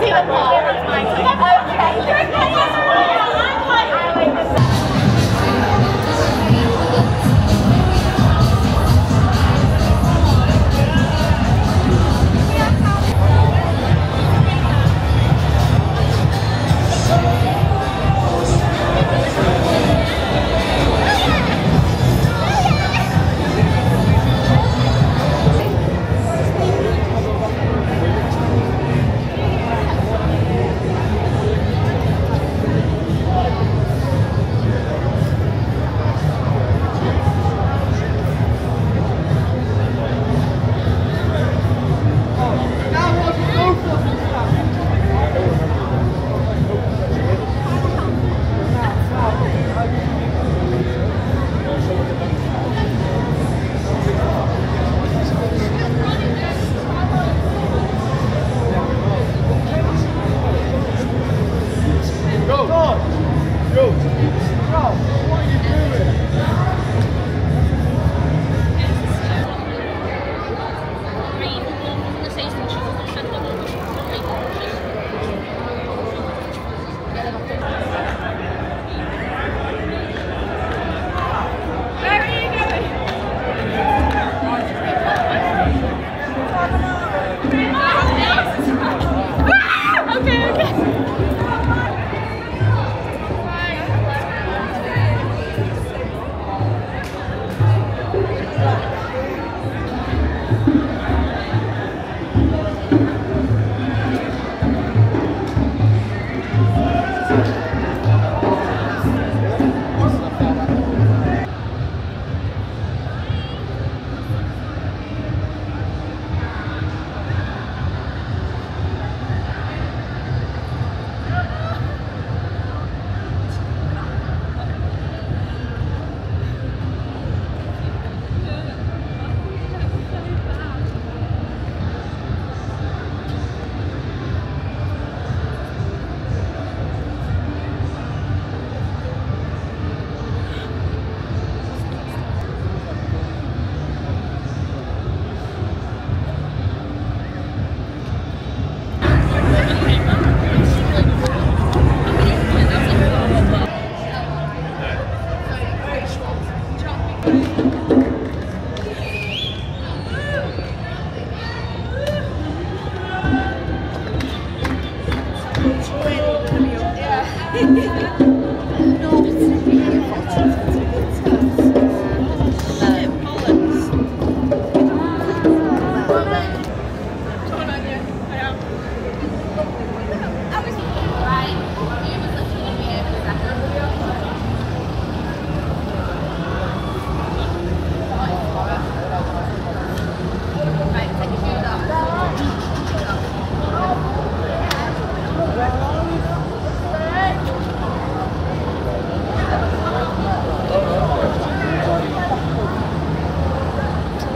to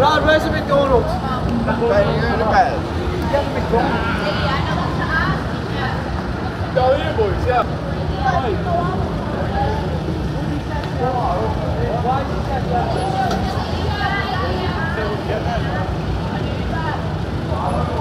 Brad, is de McDonald's? Right here in the back. Get de McDonald's. ja. here, boys, yeah. Why is that?